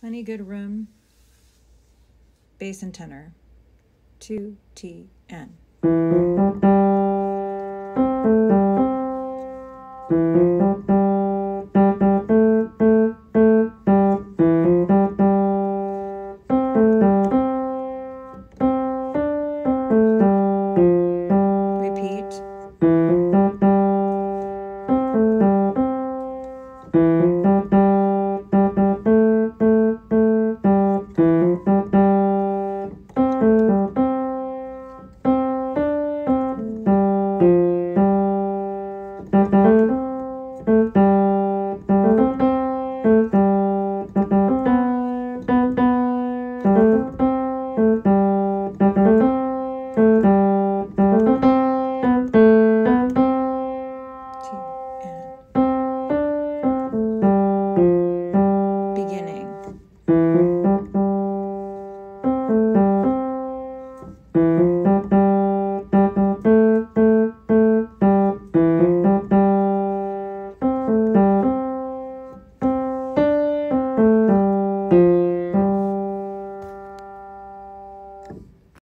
Plenty good room. Bass and tenor. 2 T N.